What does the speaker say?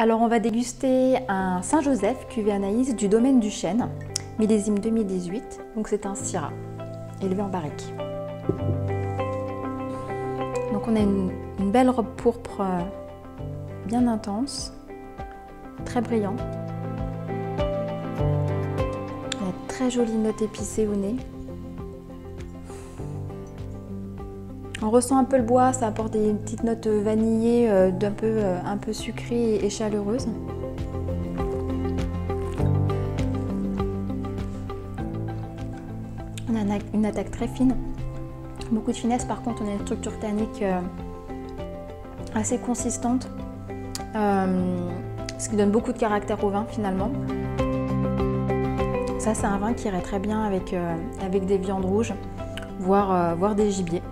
Alors on va déguster un Saint-Joseph cuvée Anaïs du domaine du Chêne, millésime 2018. Donc c'est un Syrah, élevé en barrique. Donc on a une, belle robe pourpre euh, bien intense, très brillant. a très jolie note épicée au nez. On ressent un peu le bois, ça apporte des petites notes vanillées, euh, d'un peu, euh, un peu sucrées et chaleureuses. On a une attaque très fine, beaucoup de finesse. Par contre, on a une structure tannique euh, assez consistante, ce qui donne beaucoup de caractère au vin finalement. Ça, c'est un vin qui irait très bien avec, des viandes rouges, voire des gibiers.